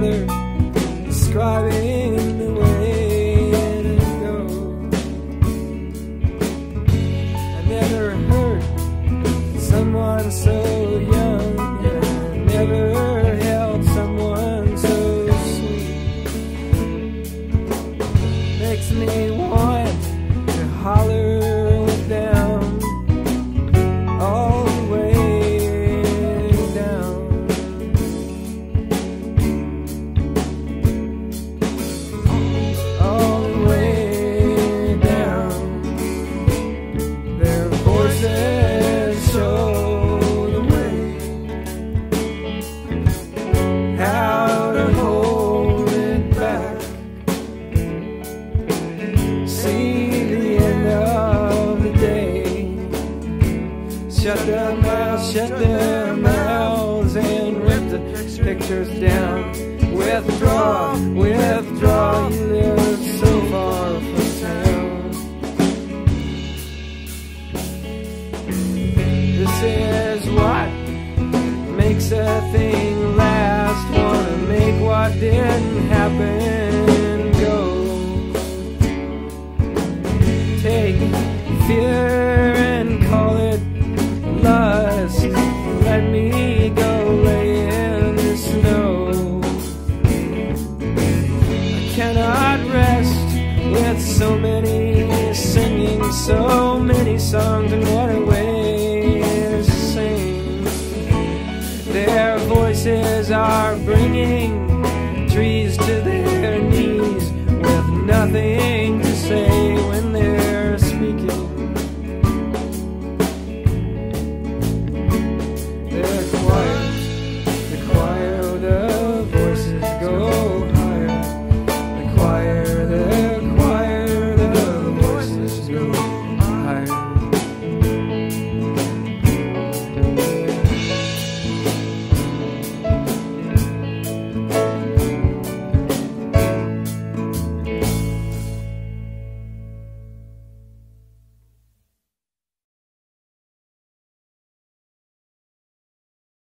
together, describing the way it goes, I never hurt someone so young, and I never held someone so sweet. Makes me want to holler. shut their mouths and rip the pictures down. Withdraw, withdraw, you live so far from town. This is what makes a thing last. Wanna make what didn't happen go. Take fear. cannot rest with so many singing, so many songs, and what a way to sing. Their voices are bringing trees to their knees with nothing to say when they're speaking.